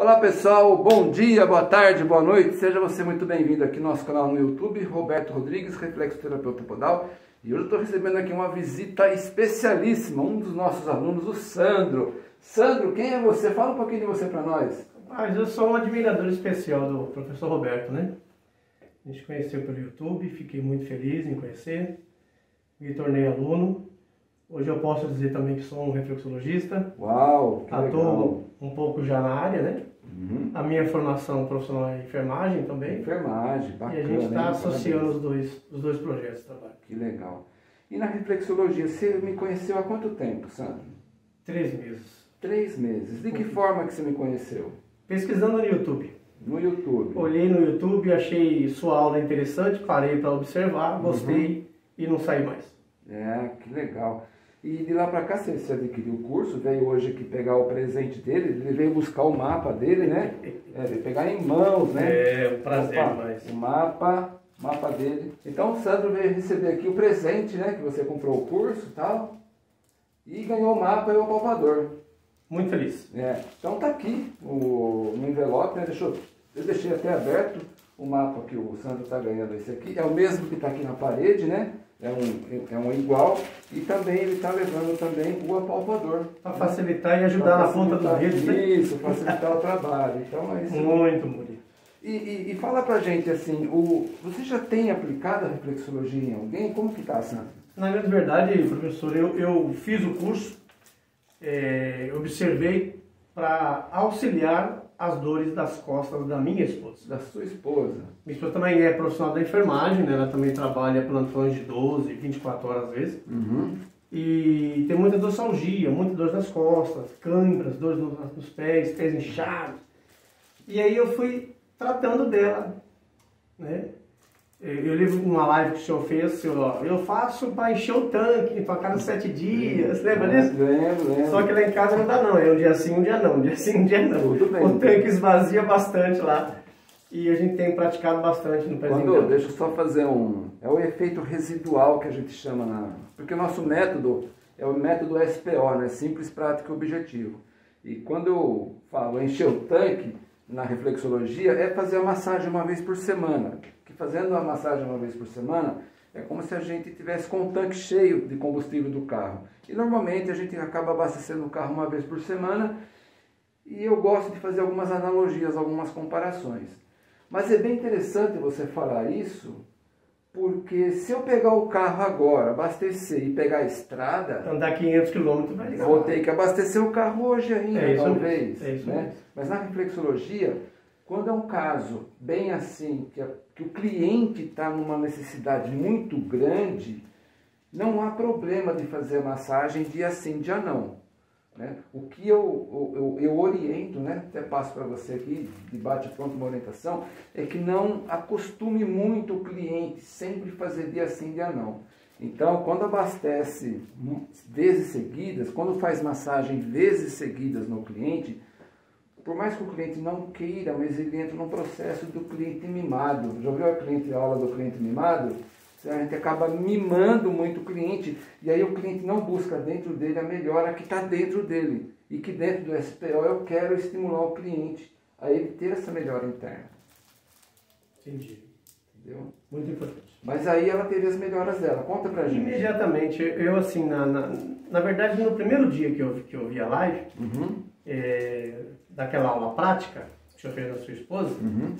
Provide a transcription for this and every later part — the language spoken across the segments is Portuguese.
Olá pessoal, bom dia, boa tarde, boa noite, seja você muito bem-vindo aqui no nosso canal no YouTube, Roberto Rodrigues, Reflexoterapeuta Podal. E hoje eu estou recebendo aqui uma visita especialíssima, um dos nossos alunos, o Sandro. Sandro, quem é você? Fala um pouquinho de você para nós. Mas eu sou um admirador especial do professor Roberto, né? A gente conheceu pelo YouTube, fiquei muito feliz em conhecer, me tornei aluno Hoje eu posso dizer também que sou um reflexologista. Uau, que Atuo legal. Um pouco já na área, né? Uhum. A minha formação profissional é enfermagem também. Enfermagem, bacana. e a gente está associando os dois, os dois projetos de trabalho. Que legal. E na reflexologia, você me conheceu há quanto tempo, Sandro? Três meses. Três meses. De que forma que você me conheceu? Pesquisando no YouTube. No YouTube. Olhei no YouTube, achei sua aula interessante, parei para observar, Uhum. gostei e não saí mais. É, que legal. E de lá para cá você, você adquiriu o curso, veio hoje aqui pegar o presente dele, ele veio buscar o mapa dele, né? É, veio pegar em mãos, né? É um prazer Opa, demais. O mapa, mapa dele. Então o Sandro veio receber aqui o presente, né? Que você comprou o curso e tal. E ganhou o mapa e o apalpador. Muito feliz. É, então tá aqui o, no envelope, né? Deixou, eu deixei até aberto o mapa que o Sandro está ganhando esse aqui. É o mesmo que está aqui na parede, né? É um, é um igual. E também ele está levando também o apalpador. Para facilitar e ajudar na ponta Facilitar- dedos, né? Isso, facilitar o trabalho. Então é isso. Muito bonito. E, e, e fala pra gente assim, o, você já tem aplicado a reflexologia em alguém? Como que tá, Sandro? Na grande verdade, professor, eu, eu fiz o curso, é, observei para auxiliar as dores das costas da minha esposa. Da sua esposa. Minha esposa também é profissional da enfermagem, né? ela também trabalha plantões de 12, 24 horas às vezes. Uhum. E tem muita dorsalgia, muita dor nas costas, câimbras, dores no- nos pés, pés inchados. E aí eu fui tratando dela, né? Eu lembro uma live que o senhor fez, senhor, eu faço para encher o tanque, então a cada sete dias, lembra disso? Lembro, lembro. Só que lá em casa não dá não, é um dia sim, um dia não, um dia sim, um dia não. Tudo bem. O tanque esvazia bastante lá. E a gente tem praticado bastante no pezinho Quando, deixa eu só fazer um. É o efeito residual que a gente chama na. Porque o nosso método é o método SPO, né? Simples, prático e objetivo. E quando eu falo encher o tanque na reflexologia, é fazer a massagem uma vez por semana. Fazendo a massagem uma vez por semana é como se a gente tivesse com o tanque cheio de combustível do carro. E normalmente a gente acaba abastecendo o carro uma vez por semana. E eu gosto de fazer algumas analogias, algumas comparações. Mas é bem interessante você falar isso, porque se eu pegar o carro agora, abastecer e pegar a estrada, Andar 500 quilômetros vai ligar. vou ter que abastecer o carro hoje ainda, É talvez. mesmo, é isso né? mesmo. Mas na reflexologia, quando é um caso bem assim, que, que o cliente está numa necessidade muito grande, não há problema de fazer a massagem dia sim, dia não. Né? O que eu, eu, eu, oriento, né? até passo para você aqui, debate pronto uma orientação, é que não acostume muito o cliente sempre fazer dia sim, dia não. Então, quando abastece vezes seguidas, quando faz massagem vezes seguidas no cliente, por mais que o cliente não queira, mas ele entra num processo do cliente mimado. Já ouviu a, cliente, a aula do cliente mimado? A gente acaba mimando muito o cliente e aí o cliente não busca dentro dele a melhora que está dentro dele. E que dentro do SPO eu quero estimular o cliente a ele ter essa melhora interna. Entendi. Entendeu? Muito importante. Mas aí ela teve as melhoras dela. Conta pra gente. Imediatamente, eu assim, na, na, na verdade, no primeiro dia que eu, que eu vi a live, Uhum, é, daquela aula prática que o senhor fez da sua esposa, uhum,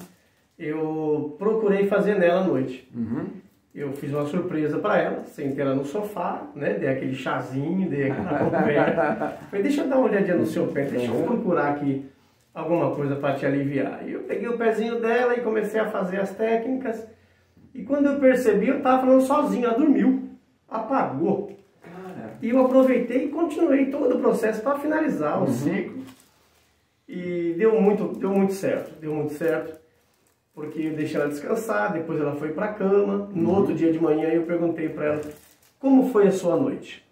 eu procurei fazer nela à noite. uhum. Eu fiz uma surpresa para ela, sentei ela no sofá, né? Dei aquele chazinho, dei aquela conversa. Falei, deixa eu dar uma olhadinha no seu pé, deixa eu Uhum. procurar aqui alguma coisa para te aliviar. E eu peguei o pezinho dela e comecei a fazer as técnicas. E quando eu percebi, eu estava falando sozinho, ela dormiu, apagou. Cara, E eu aproveitei e continuei todo o processo para finalizar o Uhum. ciclo. E deu muito, deu muito certo, deu muito certo. Porque eu deixei ela descansar, depois ela foi para a cama. No Uhum. outro dia de manhã eu perguntei para ela, como foi a sua noite?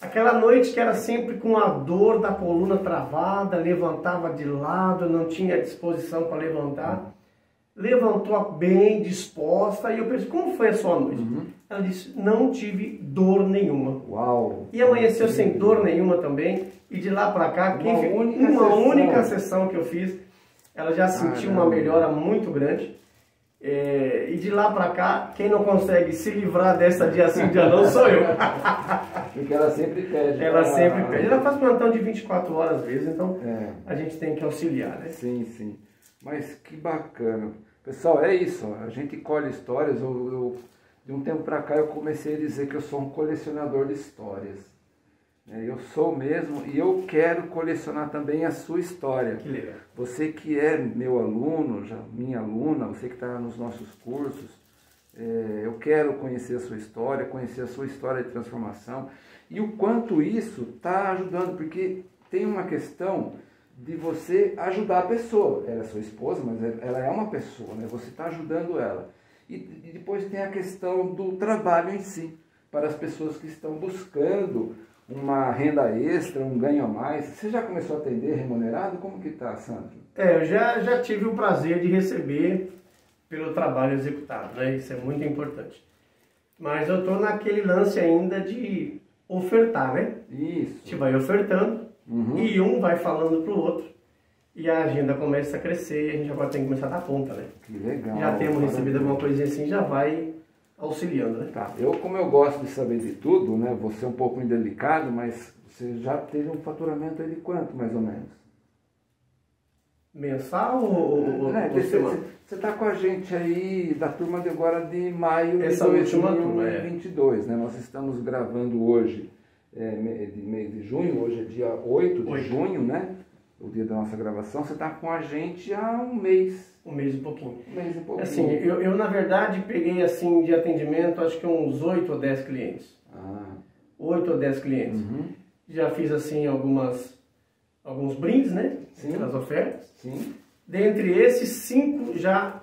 Aquela noite que era sempre com a dor da coluna travada, levantava de lado, não tinha disposição para levantar. Levantou bem, disposta, e eu pensei, como foi a sua noite? Uhum. Ela disse, não tive dor nenhuma. uau. E amanheceu sem dor nenhuma também. E de lá para cá, Uma quem única uma sessão. única sessão que eu fiz, ela já sentiu uma melhora muito grande. É, e de lá para cá, quem não consegue se livrar dessa dia sim, dia não sou eu. Porque ela sempre pede. Ela sempre pede. Ela faz plantão de 24 horas às vezes, então é. a gente tem que auxiliar, né? Sim, sim. Mas que bacana. Pessoal, é isso. A gente colhe histórias. Eu, eu, de um tempo para cá eu comecei a dizer que eu sou um colecionador de histórias. É, eu sou mesmo e eu quero colecionar também a sua história. Que legal. Você que é meu aluno, já minha aluna, você que está nos nossos cursos, é, eu quero conhecer a sua história, conhecer a sua história de transformação e o quanto isso está ajudando, porque tem uma questão de você ajudar a pessoa. Ela é sua esposa, mas ela é uma pessoa, né? você está ajudando ela. E, e depois tem a questão do trabalho em si, para as pessoas que estão buscando uma renda extra, um ganho a mais. Você já começou a atender remunerado? Como que está, Sandro? É, eu já, já tive o prazer de receber pelo trabalho executado, né? Isso é muito importante. Mas eu estou naquele lance ainda de ofertar, né? Isso. A gente vai ofertando uhum. e um vai falando pro outro e a agenda começa a crescer e a gente agora tem que começar a dar conta, né? Que legal. Já temos recebido alguma coisinha assim, já vai auxiliando, né? Tá. Eu, como eu gosto de saber de tudo, né? Você é um pouco indelicado, mas você já teve um faturamento aí de quanto, mais ou menos? Mensal ou, é, Você está com a gente aí da turma de agora de maio Essa de 2022, é. né? Nós estamos gravando hoje, é, de mês de junho, hoje é dia 8 de 8. junho, né? O dia da nossa gravação. Você está com a gente há um mês. Um mês e pouquinho. Um mês e pouquinho. Assim, eu, eu na verdade peguei assim de atendimento, acho que uns 8 ou 10 clientes. Ah. 8 ou 10 clientes. Uhum. Já fiz assim algumas alguns brindes, né? Sim. Nas ofertas. Sim. Dentre esses, cinco já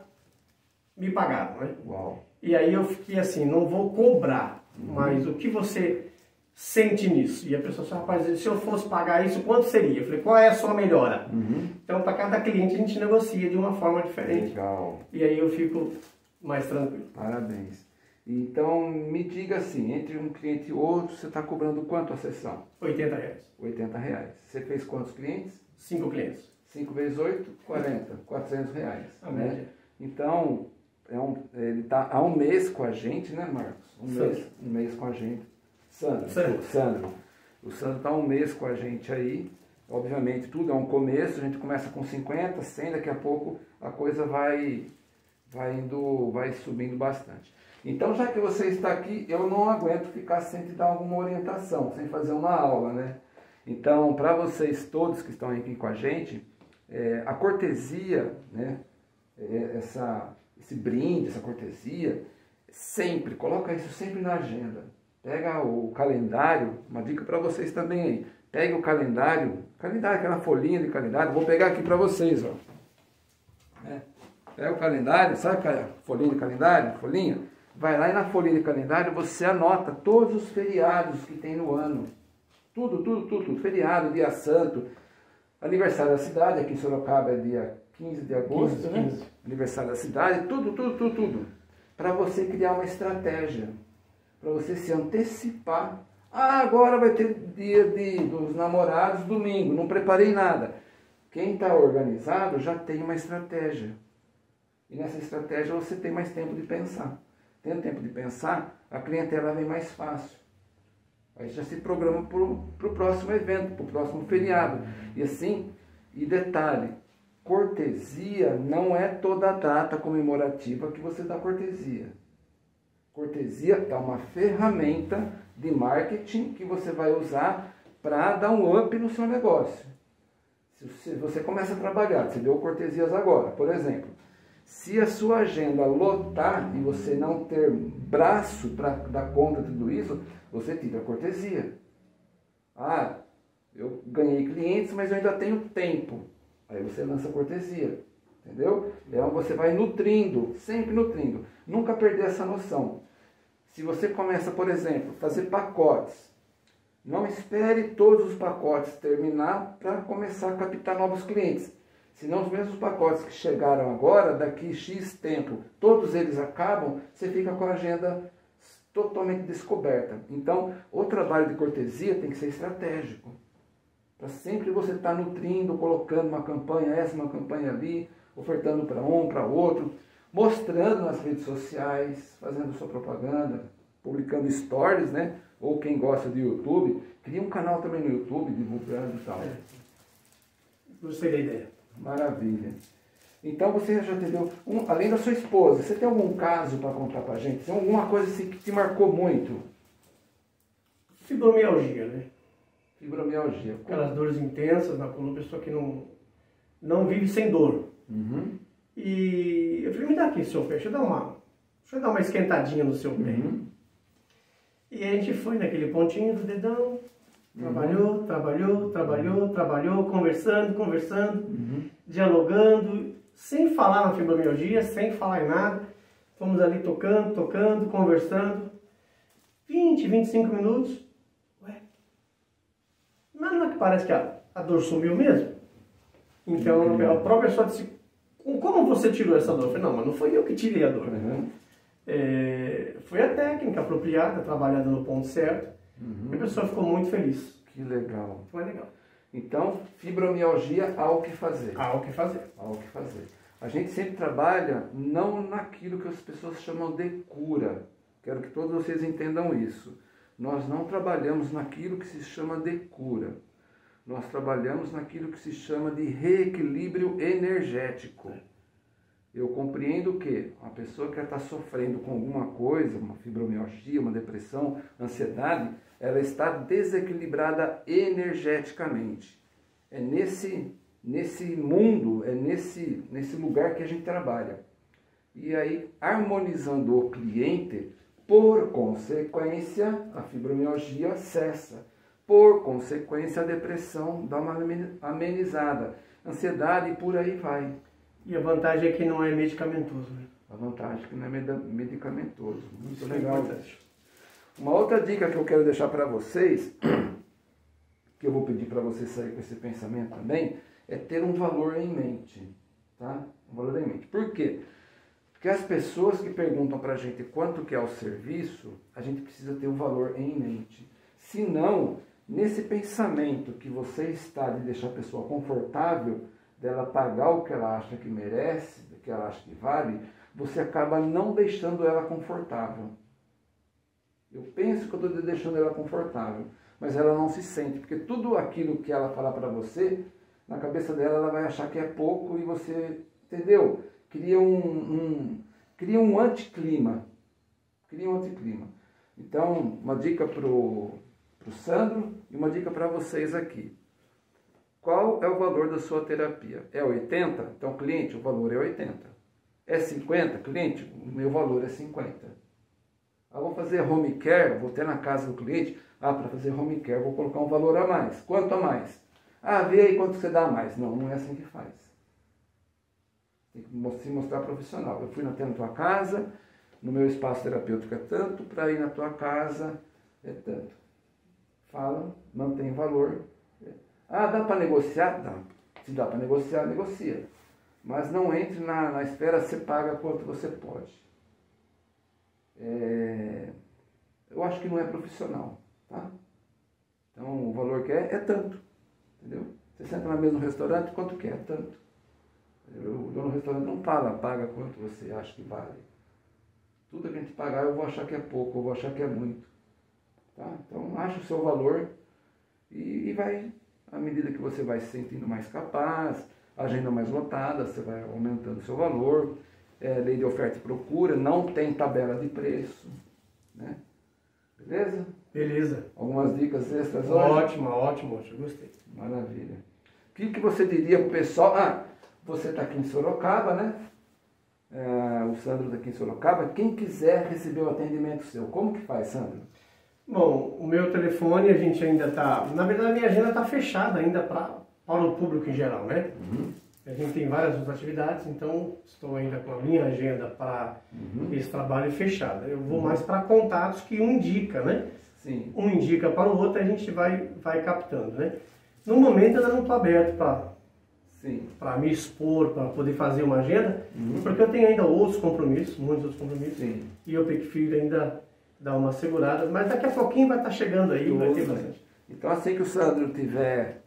me pagaram, né? Uau. E aí eu fiquei assim, não vou cobrar, uhum. mas o que você sente nisso? E a pessoa disse, rapaz, se eu fosse pagar isso, quanto seria? Eu falei, qual é a sua melhora? Uhum. Então, para cada cliente, a gente negocia de uma forma diferente. Legal. E aí eu fico mais tranquilo. Parabéns. Então, me diga assim, entre um cliente e outro, você está cobrando quanto a sessão? 80 reais. 80 reais. Você fez quantos clientes? Cinco clientes. 5 vezes 8, 40, 400 reais. A né? média. Então, é um, ele está há um mês com a gente, né, Marcos? Um mês, um mês com a gente. Sandro, Sandro. Sandro. O Sandro está um mês com a gente aí. Obviamente, tudo é um começo, a gente começa com 50, 100, daqui a pouco a coisa vai, vai, indo, vai subindo bastante. Então, já que você está aqui, eu não aguento ficar sem te dar alguma orientação, sem fazer uma aula, né? Então, para vocês todos que estão aqui com a gente, é, a cortesia, né? É, essa, esse brinde, essa cortesia, sempre, coloca isso sempre na agenda. Pega o calendário, uma dica para vocês também aí. Pega o calendário, calendário, aquela folhinha de calendário, vou pegar aqui para vocês, ó. É, pega o calendário, sabe a folhinha de calendário, folhinha? vai lá e na folha de calendário você anota todos os feriados que tem no ano. Tudo, tudo, tudo, tudo. Feriado, dia santo, aniversário da cidade, aqui em Sorocaba é dia 15 de agosto, 15, 15. né? Aniversário da cidade, tudo, tudo, tudo, tudo. Para você criar uma estratégia, para você se antecipar. Ah, agora vai ter dia de, dos namorados domingo, não preparei nada. Quem está organizado já tem uma estratégia. E nessa estratégia você tem mais tempo de pensar tendo tempo de pensar, a clientela vem mais fácil. Aí já se programa para o próximo evento, para o próximo feriado. E assim, e detalhe, cortesia não é toda data comemorativa que você dá cortesia. Cortesia é uma ferramenta de marketing que você vai usar para dar um up no seu negócio. Se você começa a trabalhar, você deu cortesias agora, por exemplo, se a sua agenda lotar e você não ter braço para dar conta de tudo isso, você tira a cortesia. Ah, eu ganhei clientes, mas eu ainda tenho tempo. Aí você lança a cortesia. Entendeu? Então você vai nutrindo, sempre nutrindo. Nunca perder essa noção. Se você começa, por exemplo, fazer pacotes, não espere todos os pacotes terminar para começar a captar novos clientes. Senão os mesmos pacotes que chegaram agora, daqui X tempo, todos eles acabam, você fica com a agenda totalmente descoberta. Então, o trabalho de cortesia tem que ser estratégico. Para sempre você estar tá nutrindo, colocando uma campanha essa, uma campanha ali, ofertando para um, para outro, mostrando nas redes sociais, fazendo sua propaganda, publicando stories, né? Ou quem gosta de YouTube, cria um canal também no YouTube, divulgando e tal. É. Gostei da ideia. Maravilha. Então você já entendeu, um, além da sua esposa, você tem algum caso para contar para a gente? Tem alguma coisa assim que te marcou muito? Fibromialgia, né? Fibromialgia. Aquelas dores intensas na coluna, pessoa que não, não vive sem dor. Uhum. E eu falei, me dá aqui seu pé, deixa eu dar uma, deixa eu dar uma esquentadinha no seu pé. Uhum. E a gente foi naquele pontinho do dedão, trabalhou, uhum. trabalhou, trabalhou, trabalhou, conversando, conversando, uhum. dialogando, sem falar na fibromialgia, sem falar em nada. Fomos ali tocando, tocando, conversando. 20, 25 minutos. Ué, mas não é que parece que a, a dor sumiu mesmo? Então a própria pessoa disse, como você tirou essa dor? Eu falei, não, mas não foi eu que tirei a dor. Uhum. É, foi a técnica apropriada, trabalhada no ponto certo. Uhum. E a pessoa ficou muito feliz. Que legal. Foi legal. Então, fibromialgia, há o que fazer. Há o que fazer. Há o que fazer. A gente sempre trabalha não naquilo que as pessoas chamam de cura. Quero que todos vocês entendam isso. Nós não trabalhamos naquilo que se chama de cura. Nós trabalhamos naquilo que se chama de reequilíbrio energético. Eu compreendo que uma pessoa que está sofrendo com alguma coisa, uma fibromialgia, uma depressão, ansiedade, ela está desequilibrada energeticamente. É nesse, nesse mundo, é nesse, nesse lugar que a gente trabalha. E aí, harmonizando o cliente, por consequência, a fibromialgia cessa. Por consequência, a depressão dá uma amenizada. Ansiedade e por aí vai. E a vantagem é que não é medicamentoso, né? A vantagem é que não é medicamentoso. Muito Isso é legal. É uma outra dica que eu quero deixar para vocês, que eu vou pedir para vocês sair com esse pensamento também, é ter um valor em mente. Tá? Um valor em mente. Por quê? Porque as pessoas que perguntam para a gente quanto que é o serviço, a gente precisa ter um valor em mente. Se não, nesse pensamento que você está de deixar a pessoa confortável, dela pagar o que ela acha que merece, o que ela acha que vale, você acaba não deixando ela confortável. Eu penso que eu estou deixando ela confortável, mas ela não se sente, porque tudo aquilo que ela falar para você, na cabeça dela ela vai achar que é pouco e você, entendeu? Cria um, um cria um anticlima. Cria um anticlima. Então, uma dica para o Sandro e uma dica para vocês aqui. Qual é o valor da sua terapia? É 80? Então, cliente, o valor é 80. É 50? Cliente, o meu valor é 50. Ah, vou fazer home care, vou ter na casa do cliente. Ah, para fazer home care vou colocar um valor a mais. Quanto a mais? Ah, vê aí quanto você dá a mais. Não, não é assim que faz. Tem que se mostrar profissional. Eu fui na tua casa, no meu espaço terapêutico é tanto, para ir na tua casa é tanto. Fala, mantém valor. Ah, dá para negociar? Dá. Se dá para negociar, negocia. Mas não entre na, na esfera, você paga quanto você pode é, eu acho que não é profissional, tá? Então o valor que é é tanto, entendeu? Você senta na mesa no restaurante, quanto quer? É? Tanto. O dono do restaurante não fala, paga quanto você acha que vale. Tudo que a gente pagar eu vou achar que é pouco, eu vou achar que é muito. Tá? Então acha o seu valor e, e vai, à medida que você vai se sentindo mais capaz, agenda mais lotada, você vai aumentando o seu valor é, lei de oferta e procura, não tem tabela de preço. Né? Beleza? Beleza. Algumas dicas extras? Ótima, ótimo, ótimo, gostei. Maravilha. O que, que você diria para o pessoal? Ah, você está aqui em Sorocaba, né? É, o Sandro está aqui em Sorocaba. Quem quiser receber o atendimento seu, como que faz, Sandro? Bom, o meu telefone a gente ainda está. Na verdade, a minha agenda está fechada ainda pra, para o público em geral, né? Uhum. A gente tem várias outras atividades, então estou ainda com a minha agenda para uhum. esse trabalho fechada. Eu vou uhum. mais para contatos que um indica, né? Sim. Um indica para o outro, a gente vai, vai captando, né? No momento eu não estou aberto para para me expor, para poder fazer uma agenda, uhum. porque eu tenho ainda outros compromissos, muitos outros compromissos, Sim. e eu prefiro ainda dar uma segurada, mas daqui a pouquinho vai estar chegando aí, vai ter bastante. Então assim que o Sandro tiver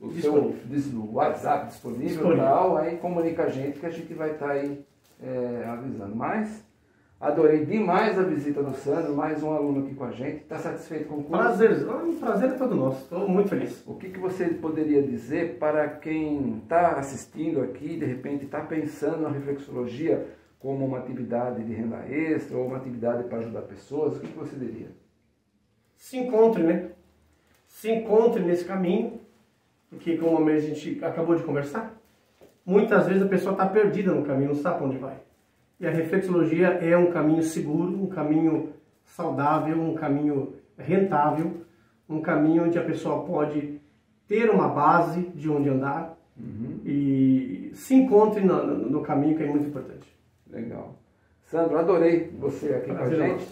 o disponível. seu WhatsApp disponível, disponível. Tal, aí comunica a gente que a gente vai estar tá aí é, avisando. Mas adorei demais a visita do Sandro, mais um aluno aqui com a gente. Está satisfeito com o curso? Prazer, o prazer é todo nosso, estou muito feliz. O que, que você poderia dizer para quem está assistindo aqui, de repente está pensando na reflexologia como uma atividade de renda extra ou uma atividade para ajudar pessoas, o que, você diria? Se encontre, né? Se encontre nesse caminho, porque como a gente acabou de conversar, muitas vezes a pessoa está perdida no caminho, não sabe para onde vai. E a reflexologia é um caminho seguro, um caminho saudável, um caminho rentável, um caminho onde a pessoa pode ter uma base de onde andar uhum. e se encontre no, no, no, caminho que é muito importante. Legal. Sandro, adorei você aqui com a gente.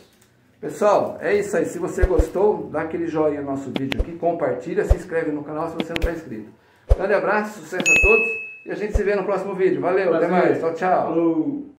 Pessoal, é isso aí. Se você gostou, dá aquele joinha no nosso vídeo aqui, compartilha, se inscreve no canal se você não está inscrito. Grande abraço, sucesso a todos e a gente se vê no próximo vídeo. Valeu, Prazer. até mais. Tchau, tchau. Falou.